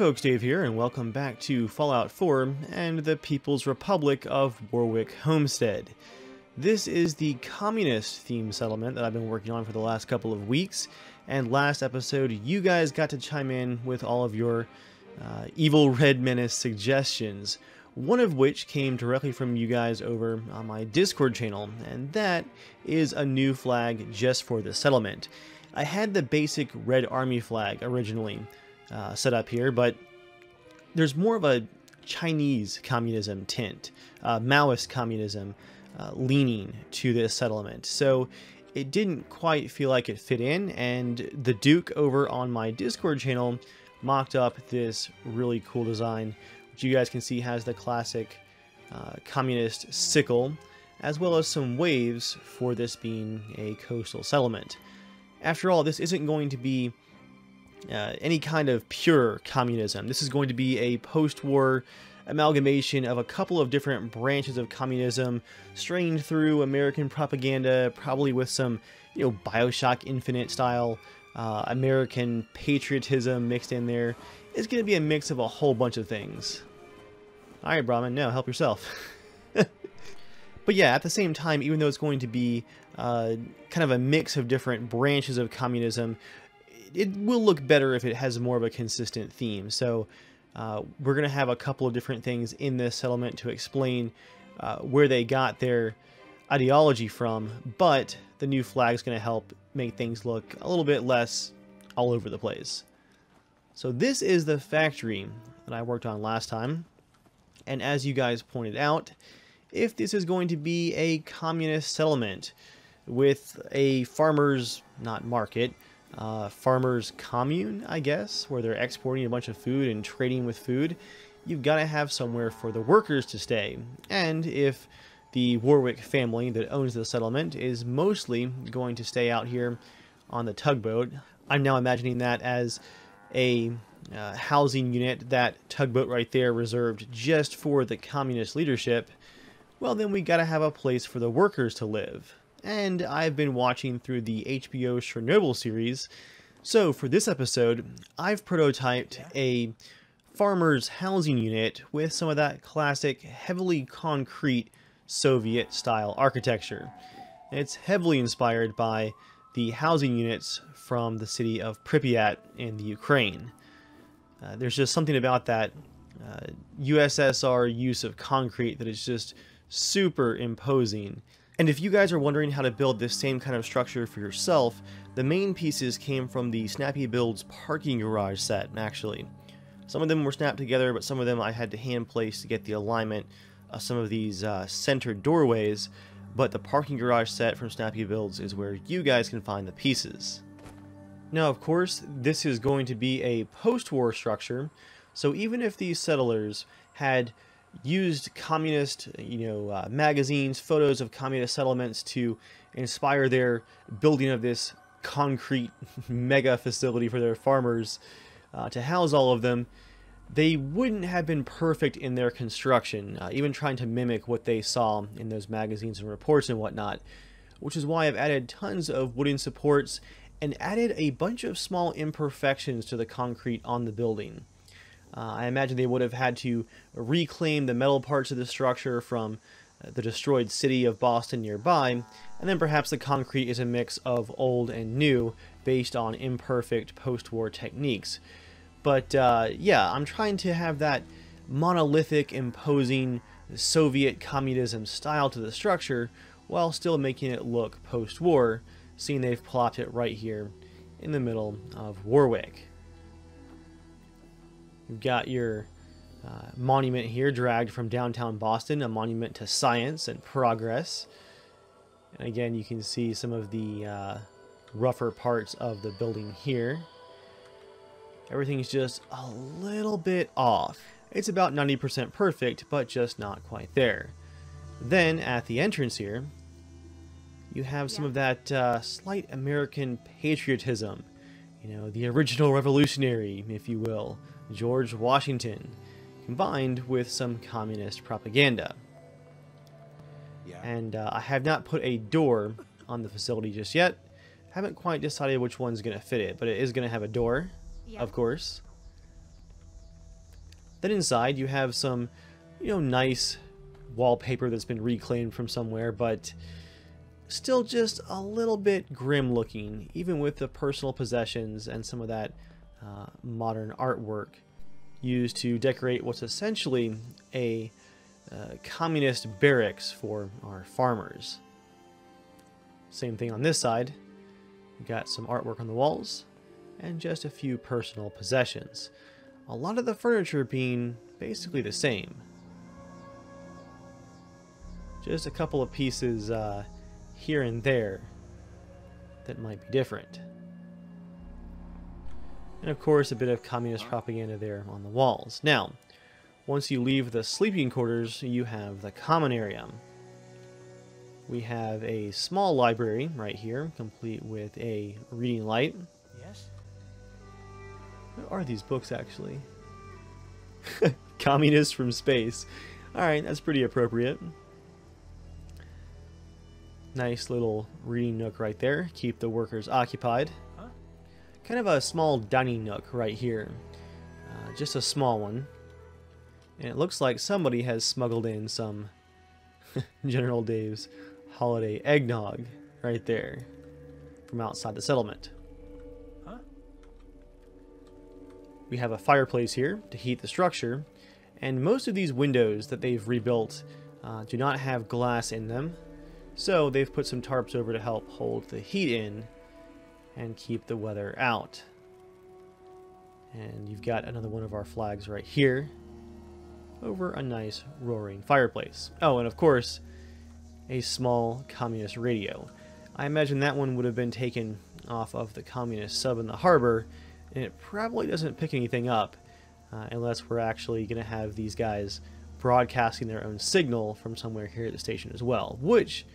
folks, Dave here, and welcome back to Fallout 4 and the People's Republic of Warwick Homestead. This is the communist theme settlement that I've been working on for the last couple of weeks, and last episode you guys got to chime in with all of your uh, Evil Red Menace suggestions, one of which came directly from you guys over on my Discord channel, and that is a new flag just for the settlement. I had the basic Red Army flag originally, uh, set up here, but there's more of a Chinese communism tint, uh, Maoist communism uh, leaning to this settlement. So it didn't quite feel like it fit in, and the Duke over on my Discord channel mocked up this really cool design, which you guys can see has the classic uh, communist sickle, as well as some waves for this being a coastal settlement. After all, this isn't going to be uh, any kind of pure communism. This is going to be a post-war amalgamation of a couple of different branches of communism strained through American propaganda, probably with some, you know, Bioshock Infinite style uh, American patriotism mixed in there. It's going to be a mix of a whole bunch of things. Alright, Brahmin, no, help yourself. but yeah, at the same time, even though it's going to be uh, kind of a mix of different branches of communism, it will look better if it has more of a consistent theme. So uh, we're going to have a couple of different things in this settlement to explain uh, where they got their ideology from, but the new flag is going to help make things look a little bit less all over the place. So this is the factory that I worked on last time, and as you guys pointed out, if this is going to be a communist settlement with a farmer's, not market, uh, farmers commune, I guess, where they're exporting a bunch of food and trading with food, you've got to have somewhere for the workers to stay. And if the Warwick family that owns the settlement is mostly going to stay out here on the tugboat, I'm now imagining that as a uh, housing unit, that tugboat right there reserved just for the communist leadership, well then we gotta have a place for the workers to live and I've been watching through the HBO Chernobyl series. So for this episode, I've prototyped a farmer's housing unit with some of that classic heavily concrete Soviet style architecture. It's heavily inspired by the housing units from the city of Pripyat in the Ukraine. Uh, there's just something about that uh, USSR use of concrete that is just super imposing and if you guys are wondering how to build this same kind of structure for yourself, the main pieces came from the Snappy Builds parking garage set, actually. Some of them were snapped together, but some of them I had to hand place to get the alignment of some of these uh, centered doorways, but the parking garage set from Snappy Builds is where you guys can find the pieces. Now, of course, this is going to be a post-war structure, so even if these settlers had used communist, you know, uh, magazines, photos of communist settlements to inspire their building of this concrete mega facility for their farmers uh, to house all of them. They wouldn't have been perfect in their construction, uh, even trying to mimic what they saw in those magazines and reports and whatnot, which is why I've added tons of wooden supports and added a bunch of small imperfections to the concrete on the building. Uh, I imagine they would have had to reclaim the metal parts of the structure from uh, the destroyed city of Boston nearby, and then perhaps the concrete is a mix of old and new based on imperfect post-war techniques. But uh, yeah, I'm trying to have that monolithic, imposing Soviet communism style to the structure while still making it look post-war, seeing they've plopped it right here in the middle of Warwick. You've got your uh, monument here dragged from downtown Boston, a monument to science and progress. And again, you can see some of the uh, rougher parts of the building here. Everything's just a little bit off. It's about 90% perfect, but just not quite there. Then, at the entrance here, you have some yeah. of that uh, slight American patriotism. You know, the original revolutionary, if you will. George Washington, combined with some communist propaganda. Yeah. And uh, I have not put a door on the facility just yet. Haven't quite decided which one's going to fit it, but it is going to have a door, yeah. of course. Then inside you have some, you know, nice wallpaper that's been reclaimed from somewhere, but still just a little bit grim looking, even with the personal possessions and some of that uh, modern artwork used to decorate what's essentially a uh, communist barracks for our farmers. Same thing on this side. We got some artwork on the walls and just a few personal possessions. A lot of the furniture being basically the same. Just a couple of pieces uh, here and there that might be different. And of course, a bit of communist propaganda there on the walls. Now, once you leave the sleeping quarters, you have the common area. We have a small library right here, complete with a reading light. Yes. What are these books, actually? Communists from space. Alright, that's pretty appropriate. Nice little reading nook right there. Keep the workers occupied. Huh? Kind of a small dining nook right here. Uh, just a small one. And it looks like somebody has smuggled in some General Dave's holiday eggnog right there from outside the settlement. Huh? We have a fireplace here to heat the structure, and most of these windows that they've rebuilt uh, do not have glass in them, so they've put some tarps over to help hold the heat in and keep the weather out. And you've got another one of our flags right here over a nice roaring fireplace. Oh, and of course, a small communist radio. I imagine that one would have been taken off of the communist sub in the harbor, and it probably doesn't pick anything up uh, unless we're actually going to have these guys broadcasting their own signal from somewhere here at the station as well, which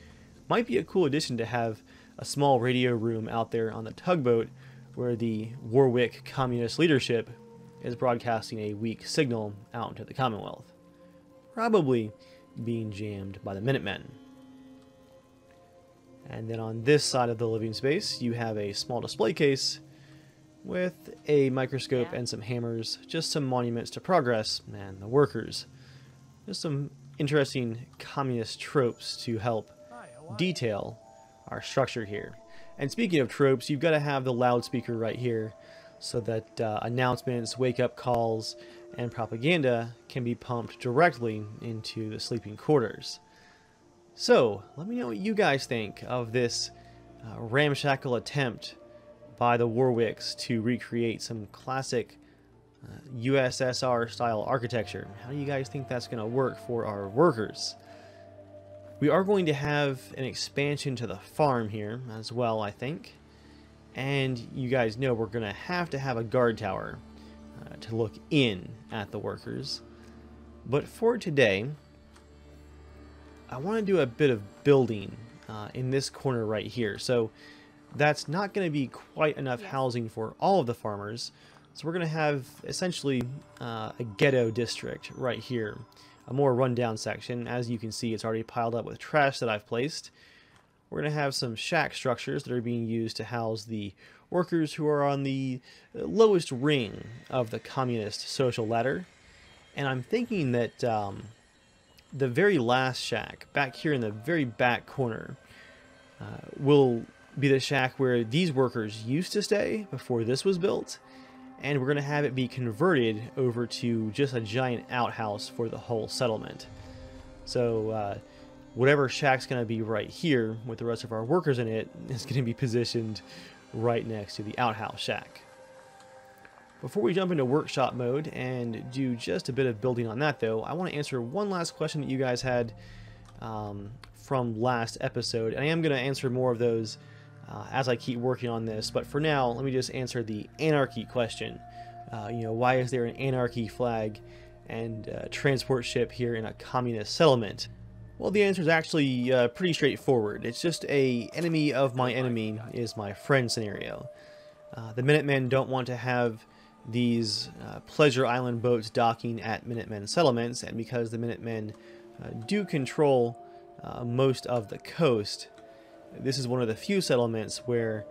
might be a cool addition to have a small radio room out there on the tugboat where the Warwick communist leadership is broadcasting a weak signal out into the Commonwealth, probably being jammed by the Minutemen. And then on this side of the living space, you have a small display case with a microscope yeah. and some hammers, just some monuments to progress and the workers. Just some interesting communist tropes to help detail our structure here. And speaking of tropes, you've got to have the loudspeaker right here so that uh, announcements, wake-up calls, and propaganda can be pumped directly into the sleeping quarters. So, let me know what you guys think of this uh, ramshackle attempt by the Warwicks to recreate some classic uh, USSR style architecture. How do you guys think that's going to work for our workers? We are going to have an expansion to the farm here as well, I think. And you guys know we're going to have to have a guard tower uh, to look in at the workers. But for today, I want to do a bit of building uh, in this corner right here. So that's not going to be quite enough housing for all of the farmers. So we're going to have essentially uh, a ghetto district right here. A more rundown section. As you can see, it's already piled up with trash that I've placed. We're going to have some shack structures that are being used to house the workers who are on the lowest ring of the communist social ladder. And I'm thinking that um, the very last shack, back here in the very back corner, uh, will be the shack where these workers used to stay before this was built. And we're going to have it be converted over to just a giant outhouse for the whole settlement. So, uh, whatever shack's going to be right here with the rest of our workers in it is going to be positioned right next to the outhouse shack. Before we jump into workshop mode and do just a bit of building on that though, I want to answer one last question that you guys had um, from last episode. And I am going to answer more of those uh, as I keep working on this, but for now, let me just answer the anarchy question. Uh, you know, why is there an anarchy flag and uh, transport ship here in a communist settlement? Well, the answer is actually uh, pretty straightforward. It's just a enemy of my enemy is my friend scenario. Uh, the Minutemen don't want to have these uh, Pleasure Island boats docking at Minutemen settlements, and because the Minutemen uh, do control uh, most of the coast, this is one of the few settlements where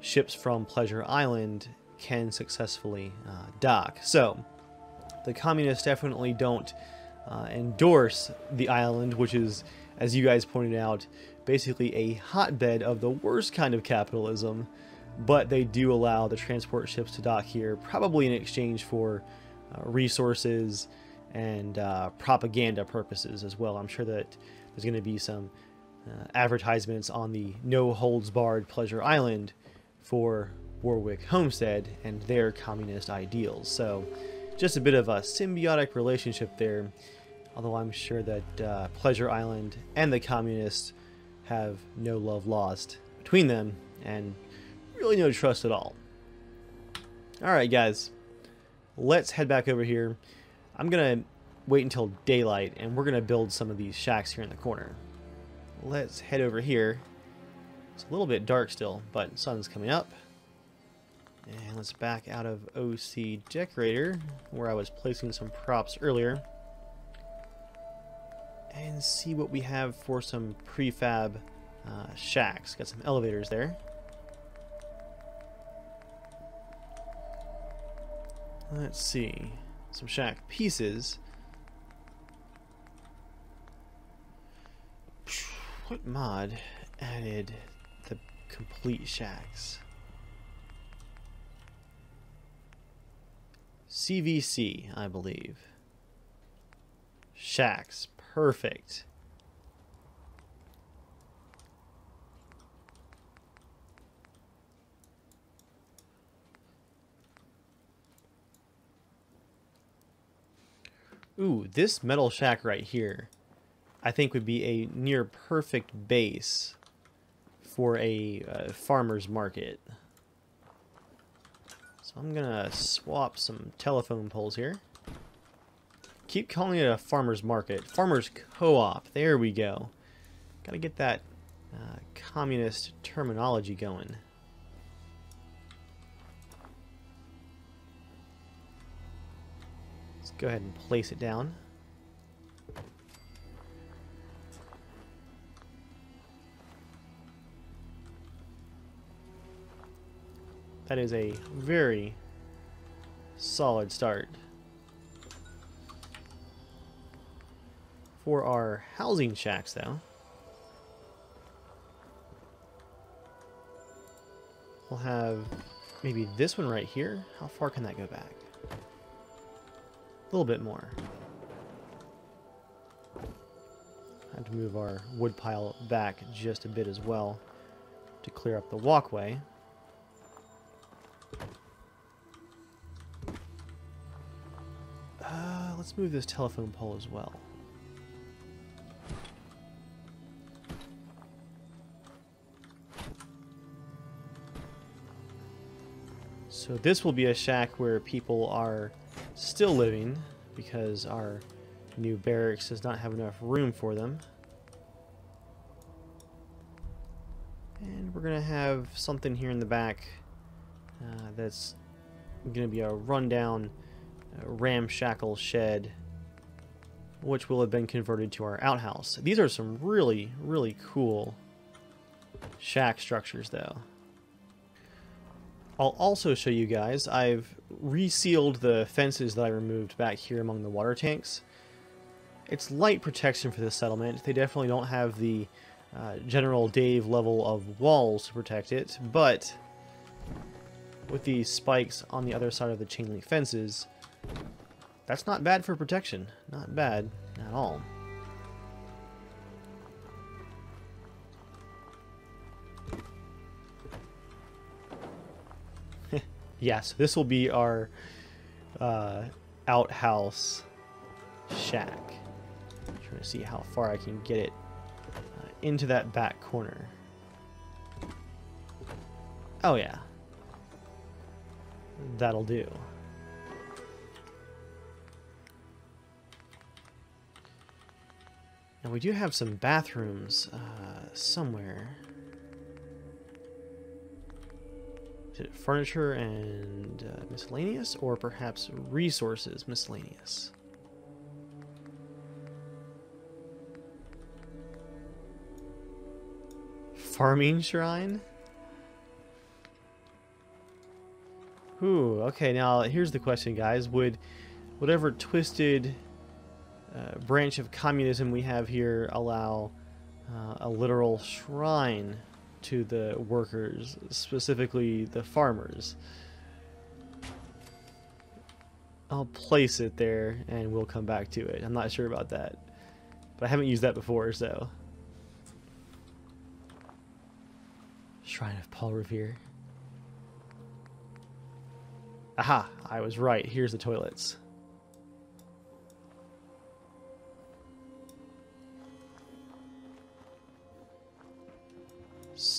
ships from Pleasure Island can successfully uh, dock. So, The communists definitely don't uh, endorse the island, which is, as you guys pointed out, basically a hotbed of the worst kind of capitalism, but they do allow the transport ships to dock here, probably in exchange for uh, resources and uh, propaganda purposes as well. I'm sure that there's going to be some uh, advertisements on the no holds barred Pleasure Island for Warwick Homestead and their communist ideals. So, just a bit of a symbiotic relationship there. Although I'm sure that uh, Pleasure Island and the communists have no love lost between them and really no trust at all. Alright, guys. Let's head back over here. I'm going to wait until daylight and we're going to build some of these shacks here in the corner. Let's head over here. It's a little bit dark still, but sun's coming up. And let's back out of OC Decorator, where I was placing some props earlier. And see what we have for some prefab uh, shacks. Got some elevators there. Let's see. Some shack pieces. What mod added the complete shacks? CVC, I believe. Shacks. Perfect. Ooh, this metal shack right here, I think would be a near perfect base for a uh, farmer's market. So I'm gonna swap some telephone poles here. Keep calling it a farmer's market. Farmer's co-op. There we go. Gotta get that uh, communist terminology going. Let's go ahead and place it down. That is a very solid start. For our housing shacks, though, we'll have maybe this one right here. How far can that go back? A little bit more. I have to move our wood pile back just a bit as well to clear up the walkway. Let's move this telephone pole as well. So this will be a shack where people are still living because our new barracks does not have enough room for them. And we're going to have something here in the back uh, that's going to be a rundown ramshackle shed, which will have been converted to our outhouse. These are some really, really cool shack structures, though. I'll also show you guys, I've resealed the fences that I removed back here among the water tanks. It's light protection for this settlement. They definitely don't have the uh, General Dave level of walls to protect it, but with these spikes on the other side of the chain link fences, that's not bad for protection. Not bad at all. yeah, so this will be our uh, outhouse shack. I'm trying to see how far I can get it uh, into that back corner. Oh yeah. That'll do. Now we do have some bathrooms uh, somewhere. Is it furniture and uh, miscellaneous, or perhaps resources miscellaneous? Farming shrine? Ooh, okay, now here's the question, guys. Would whatever twisted uh, branch of communism we have here allow uh, a literal shrine to the workers, specifically the farmers. I'll place it there and we'll come back to it. I'm not sure about that. But I haven't used that before, so. Shrine of Paul Revere. Aha! I was right. Here's the toilets.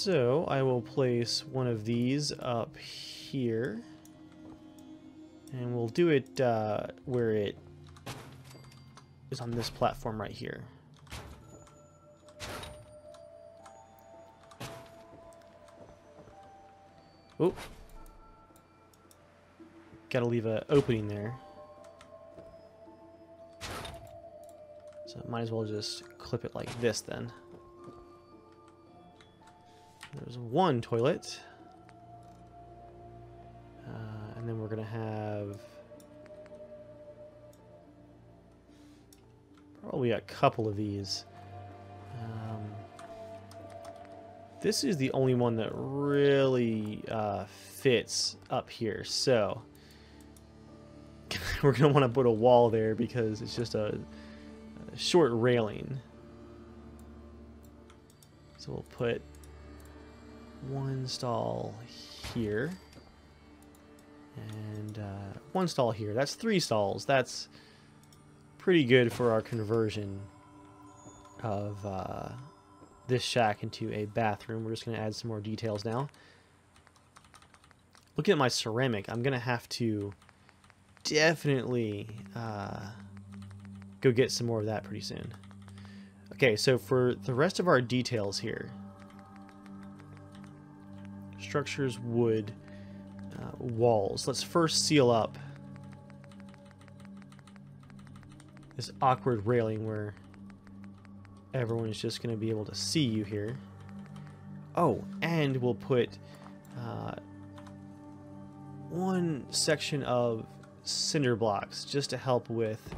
So I will place one of these up here. And we'll do it uh, where it is on this platform right here. Oh. Gotta leave an opening there. So might as well just clip it like this then. There's one toilet. Uh, and then we're going to have... Probably a couple of these. Um, this is the only one that really uh, fits up here. So we're going to want to put a wall there because it's just a, a short railing. So we'll put one stall here. And uh, one stall here. That's three stalls. That's pretty good for our conversion of uh, this shack into a bathroom. We're just going to add some more details now. Looking at my ceramic, I'm going to have to definitely uh, go get some more of that pretty soon. Okay, so for the rest of our details here, structures, wood, uh, walls. Let's first seal up this awkward railing where everyone is just going to be able to see you here. Oh, and we'll put uh, one section of cinder blocks just to help with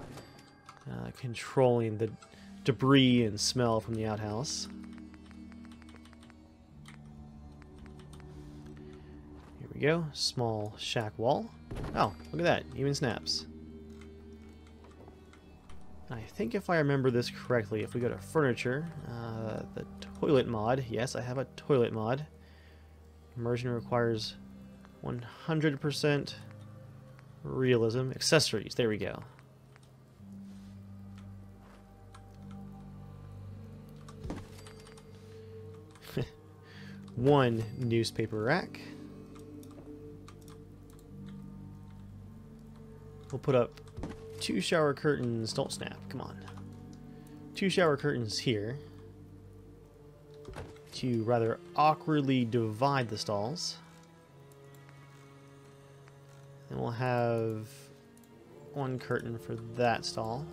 uh, controlling the debris and smell from the outhouse. We go. Small shack wall. Oh, look at that. Even snaps. I think if I remember this correctly, if we go to furniture, uh, the toilet mod, yes, I have a toilet mod. Immersion requires 100% realism. Accessories, there we go. One newspaper rack. We'll put up two shower curtains. Don't snap. Come on. Two shower curtains here to rather awkwardly divide the stalls. And we'll have one curtain for that stall.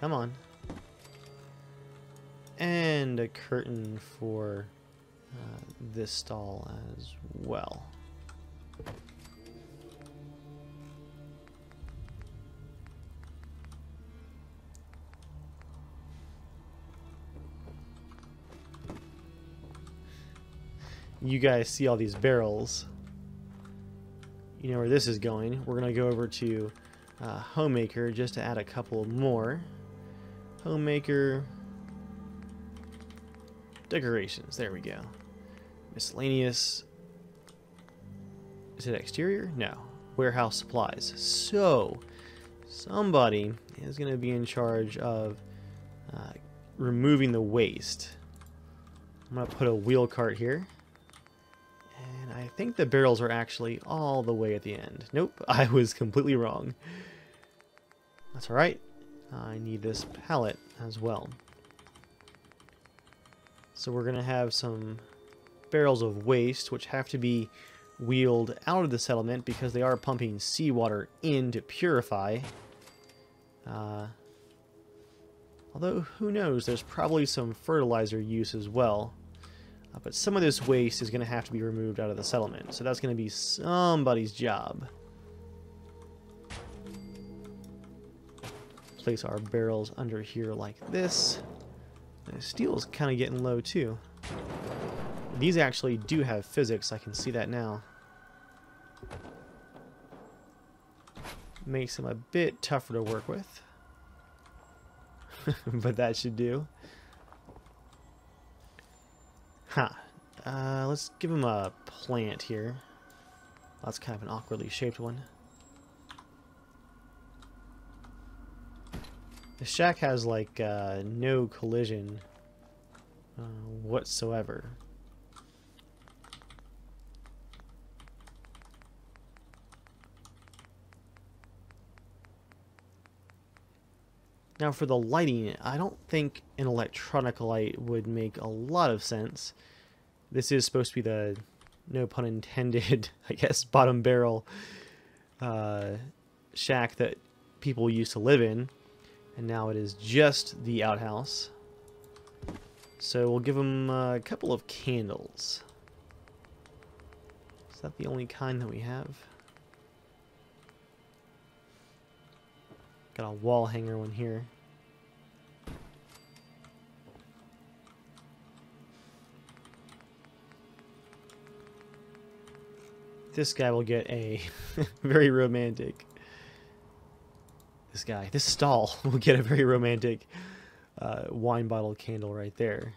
Come on. And a curtain for uh, this stall as well. You guys see all these barrels, you know where this is going. We're going to go over to uh, Homemaker just to add a couple more. Homemaker decorations. There we go. Miscellaneous. Is it exterior? No. Warehouse supplies. So, somebody is going to be in charge of uh, removing the waste. I'm going to put a wheel cart here. I think the barrels are actually all the way at the end. Nope, I was completely wrong. That's alright. I need this pallet as well. So we're going to have some barrels of waste, which have to be wheeled out of the settlement because they are pumping seawater in to purify. Uh, although, who knows, there's probably some fertilizer use as well. Uh, but some of this waste is going to have to be removed out of the settlement, so that's going to be somebody's job. place our barrels under here like this. Steel's kind of getting low too. These actually do have physics, I can see that now. Makes them a bit tougher to work with. but that should do. Huh. Uh, let's give him a plant here. That's kind of an awkwardly shaped one. The shack has like uh, no collision uh, whatsoever. Now for the lighting, I don't think an electronic light would make a lot of sense. This is supposed to be the, no pun intended, I guess, bottom barrel uh, shack that people used to live in. And now it is just the outhouse. So we'll give them a couple of candles. Is that the only kind that we have? Got a wall hanger one here. This guy will get a very romantic. This guy, this stall will get a very romantic uh, wine bottle candle right there.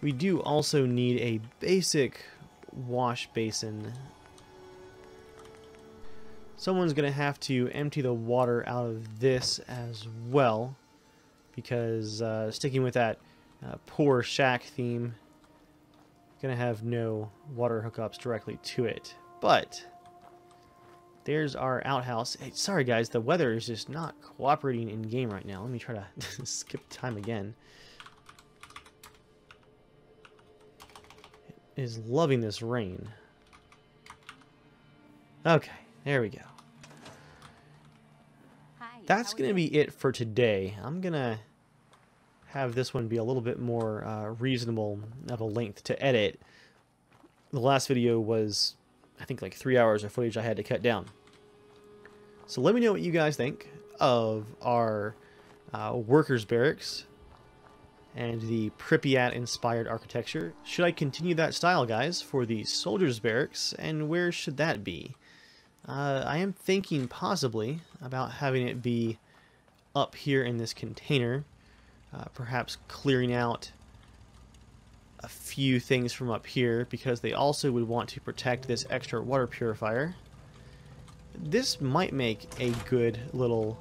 We do also need a basic wash basin someone's going to have to empty the water out of this as well because uh, sticking with that uh, poor shack theme going to have no water hookups directly to it. But there's our outhouse. Hey, sorry guys the weather is just not cooperating in game right now. Let me try to skip time again. It is loving this rain. Okay there we go that's going to be it for today. I'm going to have this one be a little bit more uh, reasonable of a length to edit. The last video was, I think, like three hours of footage I had to cut down. So let me know what you guys think of our uh, workers' barracks and the Pripyat-inspired architecture. Should I continue that style, guys, for the soldiers' barracks, and where should that be? Uh, I am thinking possibly about having it be up here in this container, uh, perhaps clearing out a few things from up here because they also would want to protect this extra water purifier. This might make a good little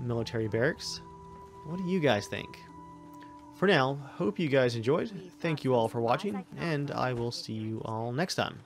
military barracks. What do you guys think? For now, hope you guys enjoyed. Thank you all for watching, and I will see you all next time.